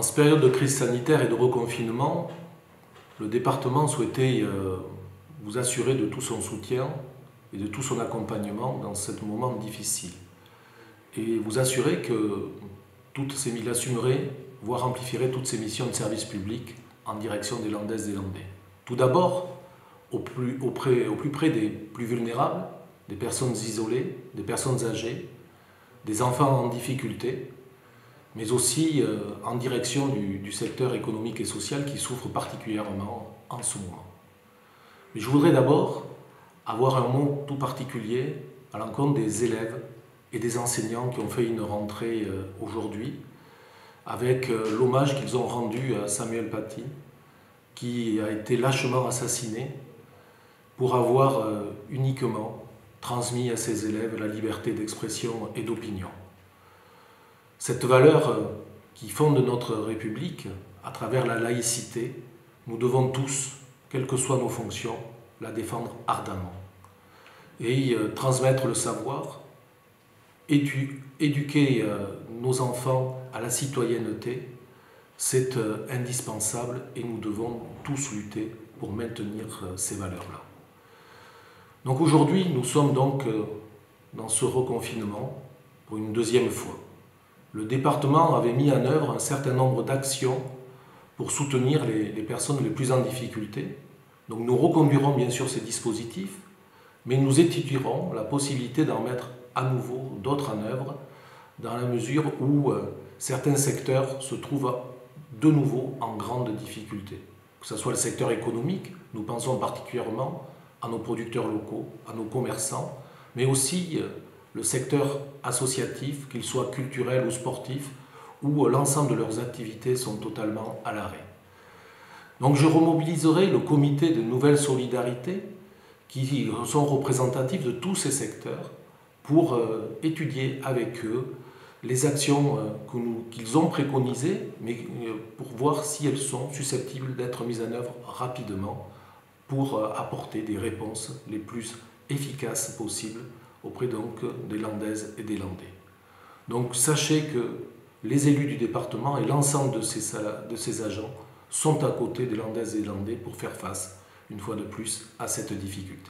En cette période de crise sanitaire et de reconfinement, le département souhaitait euh, vous assurer de tout son soutien et de tout son accompagnement dans ce moment difficile. Et vous assurer que toutes ces, il assumerait, voire amplifierait toutes ses missions de service public en direction des Landaises et Landais. Tout d'abord, au plus près des plus vulnérables, des personnes isolées, des personnes âgées, des enfants en difficulté, mais aussi euh, en direction du, secteur économique et social qui souffre particulièrement en ce moment. Mais je voudrais d'abord avoir un mot tout particulier à l'encontre des élèves et des enseignants qui ont fait une rentrée euh, aujourd'hui, avec euh, l'hommage qu'ils ont rendu à Samuel Paty, qui a été lâchement assassiné pour avoir uniquement transmis à ses élèves la liberté d'expression et d'opinion. Cette valeur euh, qui fonde notre République, à travers la laïcité, nous devons tous, quelles que soient nos fonctions, la défendre ardemment. Et euh, transmettre le savoir, éduquer euh, nos enfants à la citoyenneté, c'est indispensable et nous devons tous lutter pour maintenir ces valeurs-là. Donc aujourd'hui, nous sommes donc dans ce reconfinement pour une deuxième fois le département avait mis en œuvre un certain nombre d'actions pour soutenir les, personnes les plus en difficulté. Donc nous reconduirons bien sûr ces dispositifs, mais nous étudierons la possibilité d'en mettre à nouveau d'autres en œuvre dans la mesure où euh, certains secteurs se trouvent de nouveau en grande difficulté. Que ce soit le secteur économique, nous pensons particulièrement à nos producteurs locaux, à nos commerçants, mais aussi euh, le secteur associatif, qu'il soit culturel ou sportif, où l'ensemble de leurs activités sont totalement à l'arrêt. Donc je remobiliserai le comité de nouvelle solidarité qui sont représentatifs de tous ces secteurs pour euh, étudier avec eux les actions euh, qu'ils ont préconisées, mais euh, pour voir si elles sont susceptibles d'être mises en œuvre rapidement pour apporter des réponses les plus efficaces possibles auprès donc des Landaises et des Landais. Donc sachez que les élus du département et l'ensemble de ces, de ces agents sont à côté des Landaises et des Landais pour faire face, une fois de plus, à cette difficulté.